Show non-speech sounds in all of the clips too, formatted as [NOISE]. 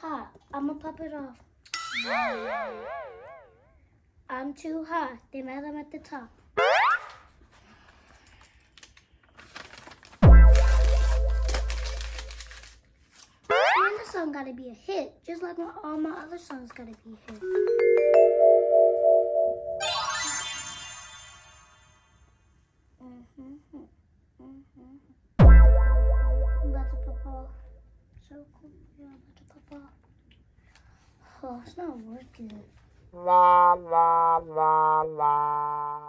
hot. I'ma pop it off. I'm too hot. They mad I'm at the top. And this song gotta be a hit, just like my, all my other songs gotta be a hit. Mm-hmm. Mm-hmm. I'm about to pop off. So cool. Yeah, I'm about to pop off. Oh, it's not working. La la la la.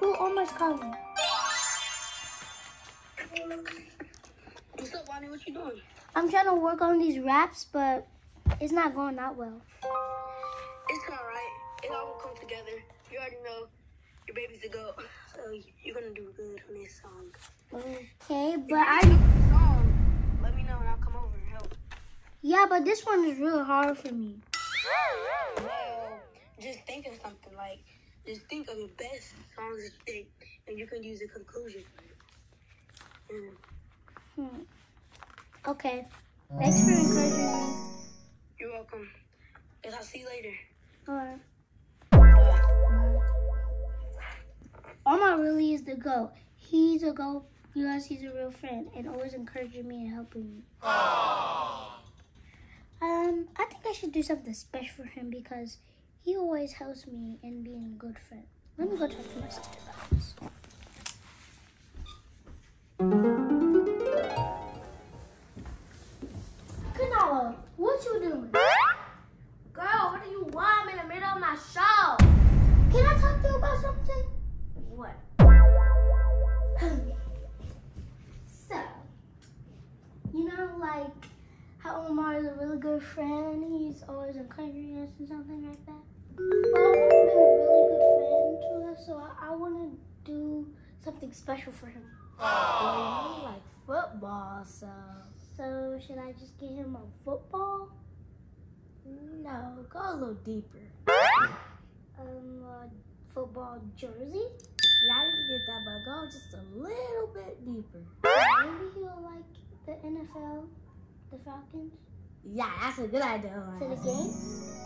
Who almost calling? What's up, Lonnie? What you doing? I'm trying to work on these raps, but it's not going that well. It's alright. It all will come together. You already know your baby's a goat. So you're gonna do good on this song. Okay, but I song, let me know and I'll come over and help. yeah, but this one is real hard for me. Well, just think of something like, just think of the best songs you think, and you can use a conclusion. Mm. Hmm. Okay. Thanks for encouraging me. You're welcome. Guess I'll see you later. Alright. Bye. Omar really is the GOAT. He's a GOAT because he's a real friend and always encouraging me and helping me. Um, I think I should do something special for him because he always helps me in being a good friend. Let me go talk to my sister about this. Kanalo, what you doing? Friend. He's always encouraging us and something like that. Well, Omar's been a really good friend to us, so I, I want to do something special for him. Well, like football, so So, should I just get him a football? no, go a little deeper. Um, a football jersey? Yeah, I didn't get that, but go just a little bit deeper. Maybe he'll like the NFL, the Falcons, Yeah, that's a good idea. to the game.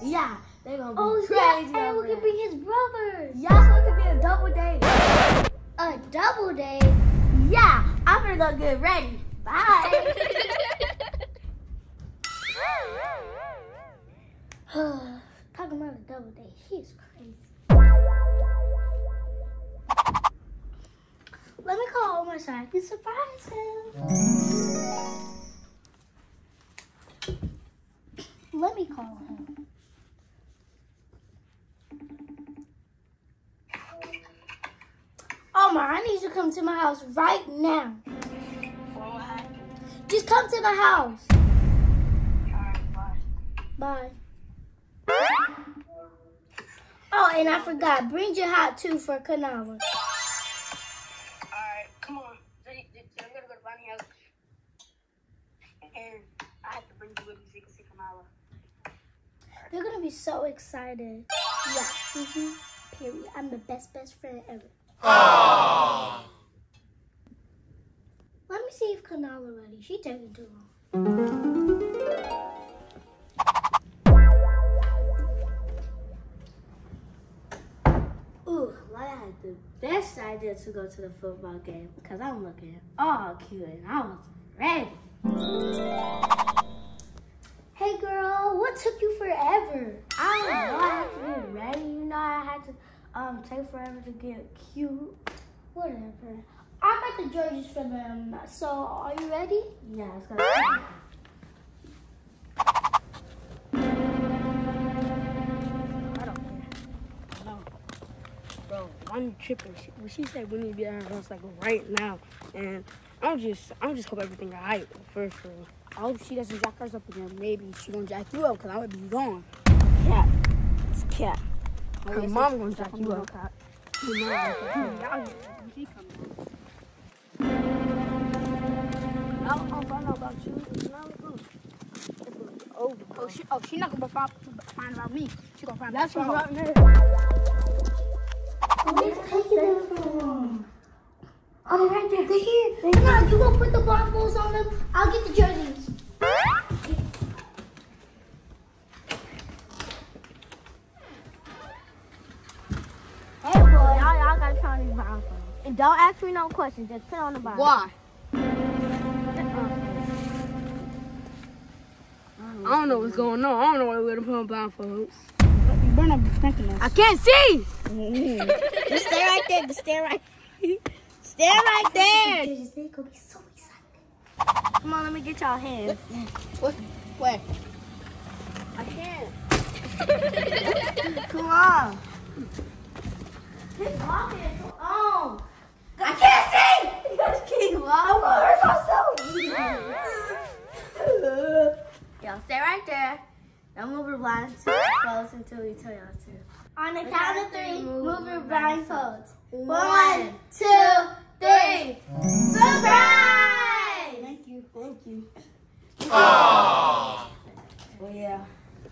Yeah, they're gonna be Oh, crazy. yeah, and we can bring his brothers. Yeah, so it could be a double date. A double day. Yeah, I'm gonna go get ready. Bye. [SIGHS] Talking about a double day. He's crazy. Let me call Omar so I can surprise him. Let me Oh, Omar, I need you to come to my house right now. What? Just come to my house. Bye. Bye. Oh, and I forgot. Bring your hat too for Kanawa. Alright, come on. I'm gonna go to house. And I have to bring so you can see Kamala. They're gonna be so excited. Yeah. hmm Period. I'm the best best friend ever. Let me see if Kanala ready. She taking too long. Ooh, I had the best idea to go to the football game because I'm looking all cute and I was ready. Hey girl, what took you forever? I don't know. I had to be ready. You know, I had to um take forever to get cute. Whatever. I got the jerseys for them. So are you ready? Yeah, it's gonna. be don't care. Bro, I'm tripping. She, well, she said we need to be at her house like right now. And I'm just, I'm just hope everything alright for for. I hope she doesn't jack us up again. Maybe she gonna jack you up because I would be gone. Cat. It's cat. Her mom gonna jack you up. Her mom gonna jack you up. She coming. I don't know if I know about you. It's. Oh, oh, she, oh, she not gonna find, find about me. She gonna find That's about her. Who's taking them from? Oh, right there. They're here. They're now, you go put the blindfolds on them. I'll get the jerseys. Ask me no questions. Just put on the blindfolds. Why? I don't know what's going on. I don't know why we're gonna put on blindfolds. You better not be spanking us. I can't see. Mm-hmm. Just stay right there. Just stay right. Stay right there. Jerseys, they're gonna be so excited. Come on, let me get y'all hands. What? Where? I can't. [LAUGHS] Come on. Keep walking. Come on. I can't see. You Just keep walking. Hurt myself. Y'all stay right there. Don't move your blinds close until we tell y'all to. On the count of three, move your blindfolds. One, two, three. Surprise! Thank you. Thank you. Oh yeah.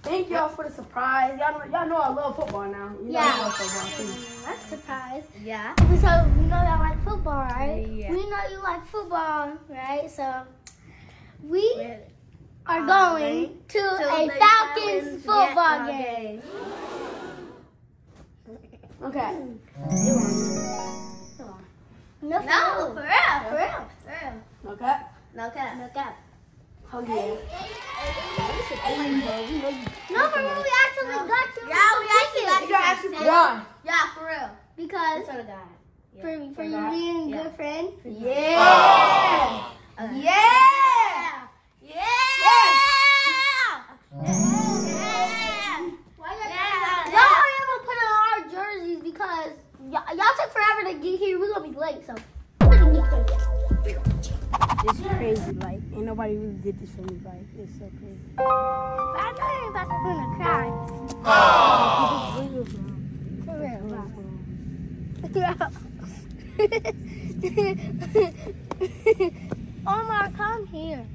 Thank y'all for the surprise. Y'all know, y'all know I love football now. You know I Yeah. love football too. That's a surprise. Yeah. So we know y'all like football, right? Yeah. We know you like football, right? So we We're are Are going to to a Falcons Falcons football football game. Okay. No, No, for real, for real, for real. Okay. No cap. No cap. Oh yeah. No, for real, we actually got you. Yeah, we actually got tickets. you actually Why? Yeah, for real. Because Swear to God. Yeah. for, for you being a Yeah. good friend. Yeah. Okay. Yeah. Did this for me. Like, it's so crazy. I know you're about to gonna cry. [LAUGHS] For real. [LAUGHS] Omar, come here.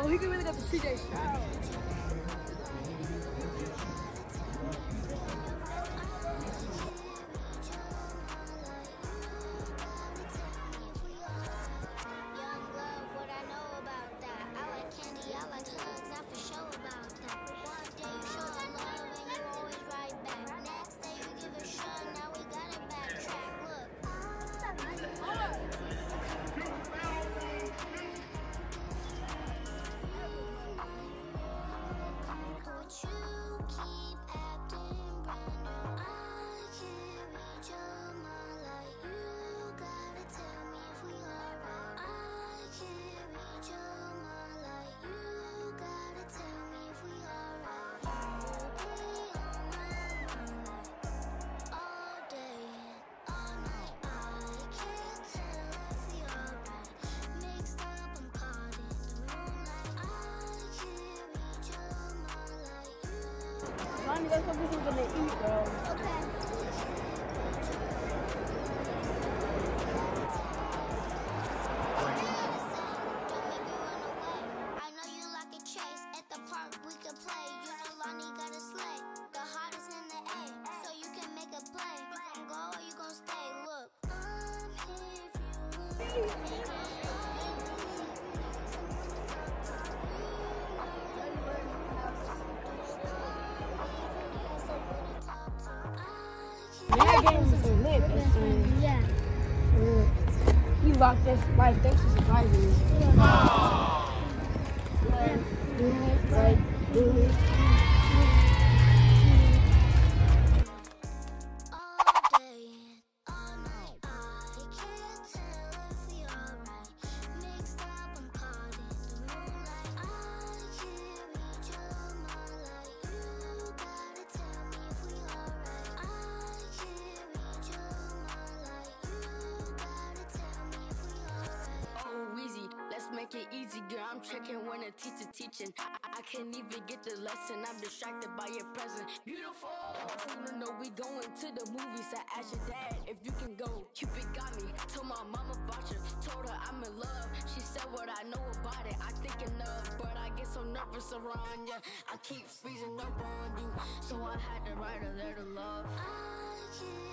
Bro, he can really got the CJ Stroud. That's what we're gonna eat, bro. Okay. Know you That game was lit. Yeah. You locked this life. Thanks for surprising me. Like, dude. All it easy, girl. I'm checking when the teacher teaching. I, I can't even get the lesson. I'm distracted by your presence. Beautiful. You know we going to the movies. I asked your dad if you can go. Cupid got me. Told my mama about you. Told her I'm in love. She said what I know about it. I think enough, but I get so nervous around you. I keep freezing up on you, so I had to write a letter, love. I can't